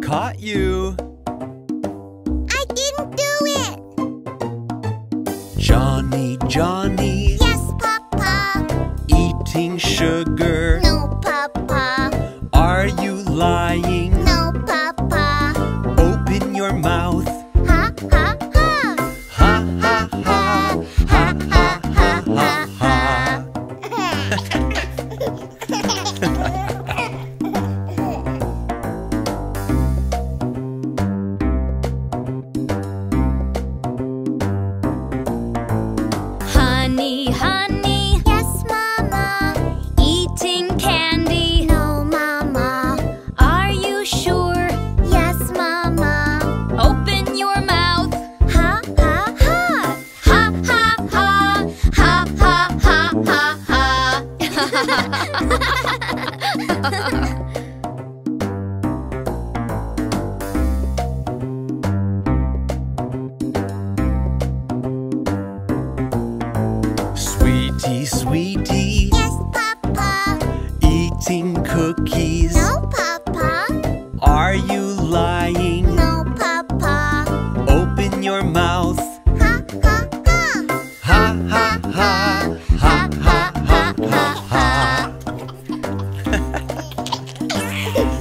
Caught you! I didn't do it! Johnny, Johnny, Yes, Papa! eating sugar. No, Papa! Are you lying? No, Papa! Open your mouth. Sweetie, sweetie, Yes, Papa! eating cookies.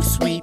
so sweet.